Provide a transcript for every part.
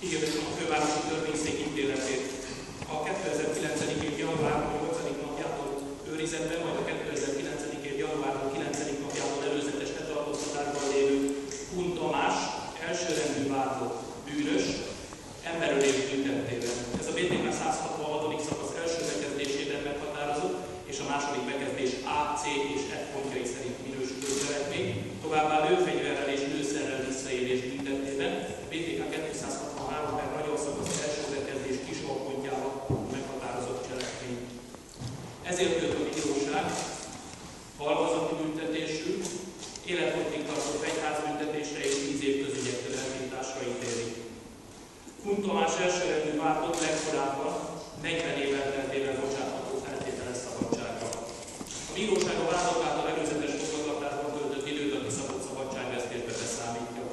Hirdetem a fővárosi törvényszék ítéletét. A 2009. év január 8. napjától őrizetben, majd a 2009. év január 9. napjától előzetes letartóztatásban lévő Kun Tamás elsőrendű vádlott bűnös, emberölés büntettében. Ez a BTK 166. szakasz első bekezdésében meghatározott, és a második bekezdés A, C és F pontjai szerint minősülő cselekmény, továbbá lőfegyverrel és lőszerrel visszaélés büntettében, BTK 263 per magyar szakasz első bekezdés kis pontjával meghatározott cselekmény. Ezért dönt a bíróság halmazati büntetésű, életfogytigtartó fegyházbüntetésre és 10 év közügyek elvításra ítéli. Kun Tamás elsőrendű vádlott legkorábban 40 év elteltével bocsátható feltételes szabadságra. A bíróság a vádlott által előzetes fogadtatásban töltött időt a kiszabott szabadságvesztésbe beszámítja.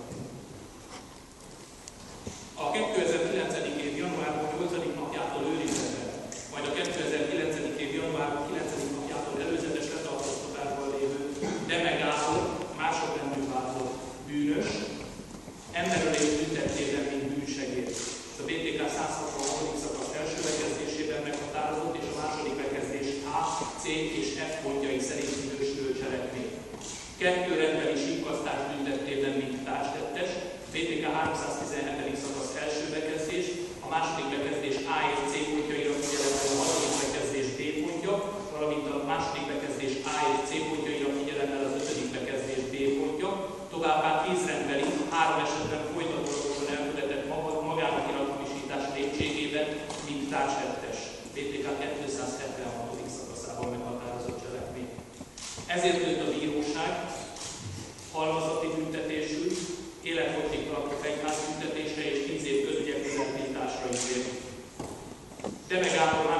A 2009. év január 8. napjától őrizetben, majd a 2009. év január 9. napjától előzetes letartóztatásban lévő Deme Gábor másodrendű vádlott bűnös, emberölés büntettében, mint bűnsegéd. Ez a BTK 166. szakasz első bekezdésében meghatározott, és a második bekezdés A, C és F pontjai szerint minősülő cselekmény. Kettő rendbeli síkasztás büntettében, mint társtettes, BTK 317. szakasz első bekezdés, a második bekezdés mint társettes. BTK 276. szakaszában meghatározott cselekmény. Ezért dönt a bíróság halmazati büntetésű, életfogytig tartó fegyházbüntetésre és 10 év közügyek bizonyításra ítél. De másodrendű